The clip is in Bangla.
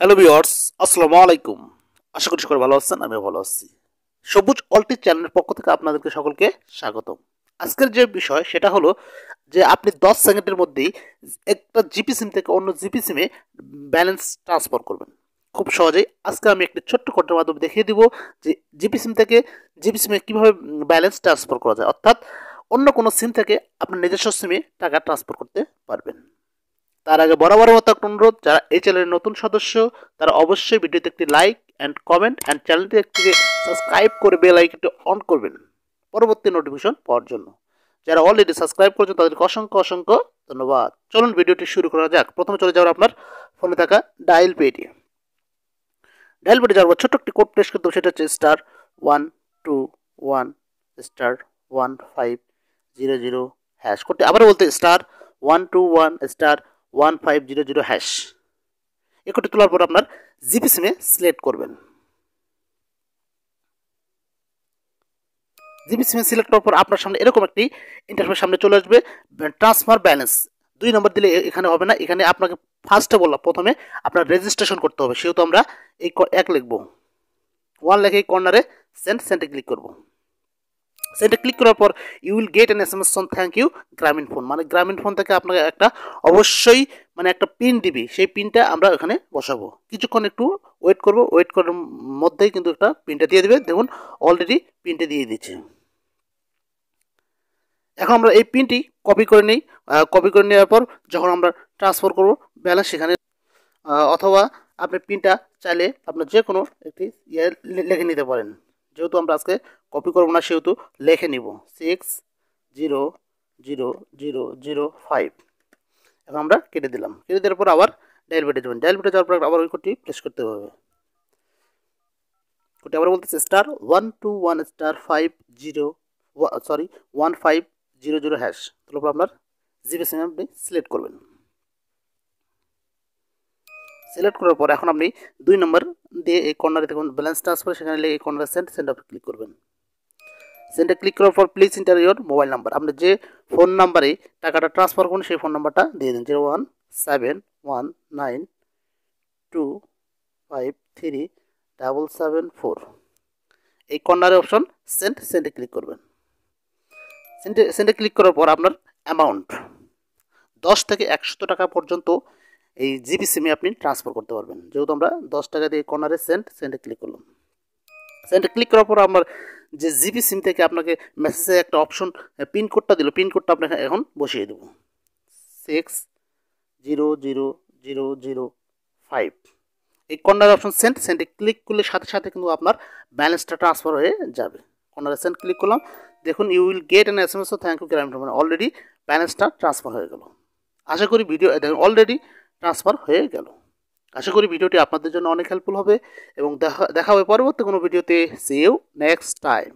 হ্যালো ভিওয়ার্স আসসালামু আলাইকুম আশা করি সকলে ভালো আছেন, আমিও ভালো আছি। সবুজ অলটি চ্যানেলের পক্ষ থেকে আপনাদেরকে সকলকে স্বাগতম। আজকের যে বিষয়, সেটা হলো যে আপনি দশ সেকেন্ডের মধ্যেই একটা জিপি সিম থেকে অন্য জিপি সিমে ব্যালেন্স ট্রান্সফার করবেন। খুব সহজেই আজকে আমি একটি ছোট্ট কোডের মাধ্যমে দেখিয়ে দিব যে জিপি সিম থেকে জিপি সিমে কীভাবে ব্যালেন্স ট্রান্সফার করা যায়। অর্থাৎ অন্য কোনো সিম থেকে আপনার নিজস্ব সিমে টাকা ট্রান্সফার করতে পারবেন। তার আগে বরাবর মতো একটা অনুরোধ, যারা এই চ্যানেলের নতুন সদস্য, তারা অবশ্যই ভিডিওতে একটি লাইক অ্যান্ড কমেন্ট অ্যান্ড চ্যানেলটি একটি সাবস্ক্রাইব করে বেল আইকনটি অন করবেন পরবর্তী নোটিফিকেশন পাওয়ার জন্য। যারা অলরেডি সাবস্ক্রাইব করেছেন, তাদেরকে অসংখ্য অসংখ্য ধন্যবাদ। চলুন ভিডিওটি শুরু করা যাক। প্রথমে চলে যাওয়ার আপনার ফোনে থাকা ডায়াল পেটি ডায়াল পেটে যাওয়ার ছোট্ট একটি কোড প্রেস করতে সেটা হচ্ছে star one two one star one five zero zero hash কোডটি আবার বলতে star one two one star one five zero zero hash এ কোডটি তোলার পর আপনার জিপি সিমে সিলেক্ট করবেন। জিপি সিমে সিলেক্ট করার পর আপনার সামনে এরকম একটি ইন্টারফেস সামনে চলে আসবে। ট্রান্সফার ব্যালেন্স দুই নম্বর দিলে এখানে হবে না। এখানে আপনাকে ফার্স্টে বললাম, প্রথমে আপনার রেজিস্ট্রেশন করতে হবে। সেহেতু আমরা এই এক লিখব। ওয়ান লেখে এই কর্নারে সেন্ট সেন্টে ক্লিক করব। সেন্টে ক্লিক করার পর you will get an S M S on thank you Grameenphone মানে গ্রামীণ ফোন থেকে আপনাকে একটা অবশ্যই মানে একটা পিন দিবি। সেই পিনটা আমরা এখানে বসাবো। কিছুক্ষণ একটু ওয়েট করব। ওয়েট করার মধ্যেই কিন্তু একটা পিনটা দিয়ে দেবে। দেখুন অলরেডি পিনটা দিয়ে দিচ্ছে এখন আমরা এই পিনটি কপি করে নিই। কপি করে নেওয়ার পর যখন আমরা ট্রান্সফার করব ব্যালেন্স সেখানে অথবা আপনি পিনটা চাইলে আপনার যে কোনো একটি ইয়ে লিখে নিতে পারেন। যেহেতু আমরা আজকে কপি করব না, সেহেতু লিখে নিব। Six zero zero zero zero five এখন আমরা কেটে দিলাম। কেটে দেওয়ার পর আবার ডায়াল যাবেন। ডায়াল যাওয়ার পর আবার ওই কোডটি প্রেস করতে হবে। কোডটি আবার বলতেছে star one two one star five zero sorry one five zero zero hash তারপর আপনার জিপি সিম আপনি সিলেক্ট করবেন। সিলেক্ট করার পর এখন আপনি দুই নম্বর দিয়ে এই কর্নারে দেখুন ব্যালেন্স ট্রান্সফার সেখানে এই কর্নারে সেন্ড সেন্ড আপনি ক্লিক করবেন। সেন্ডে ক্লিক করার পর please enter your mobile number আপনি যে ফোন নাম্বারে টাকাটা ট্রান্সফার করুন, সেই ফোন নাম্বারটা দিয়ে দিন। Zero one seven one nine two five three double seven four এই কর্নারে অপশন সেন্ড সেন্ডে ক্লিক করবেন। সেন্ডে সেন্ডে ক্লিক করার পর আপনার অ্যামাউন্ট দশ থেকে একশো টাকা পর্যন্ত এই জিবি সিমে আপনি ট্রান্সফার করতে পারবেন। যেহেতু আমরা দশ টাকা দিয়ে কর্নারে সেন্ট সেন্টে ক্লিক করলাম। সেন্টে ক্লিক করার পর আমার যে জিবি সিম থেকে আপনাকে মেসেজে একটা অপশন পিনকোডটা দিল। পিনকোডটা আপনাকে এখন বসিয়ে দেবো। Six zero zero zero zero five এই কর্নার অপশন সেন্ট সেন্টে ক্লিক করলে সাথে সাথে কিন্তু আপনার ব্যালেন্সটা ট্রান্সফার হয়ে যাবে। কর্নারে সেন্ট ক্লিক করলাম। দেখুন you will get an S M S thank you Grameen মানে অলরেডি ব্যালেন্সটা ট্রান্সফার হয়ে গেল। আশা করি ভিডিও দেখুন অলরেডি ট্রান্সফার হয়ে গেল। আশা করি ভিডিওটি আপনাদের জন্য অনেক হেল্পফুল হবে এবং দেখা দেখা হবে পরবর্তী কোনো ভিডিওতে। C you next time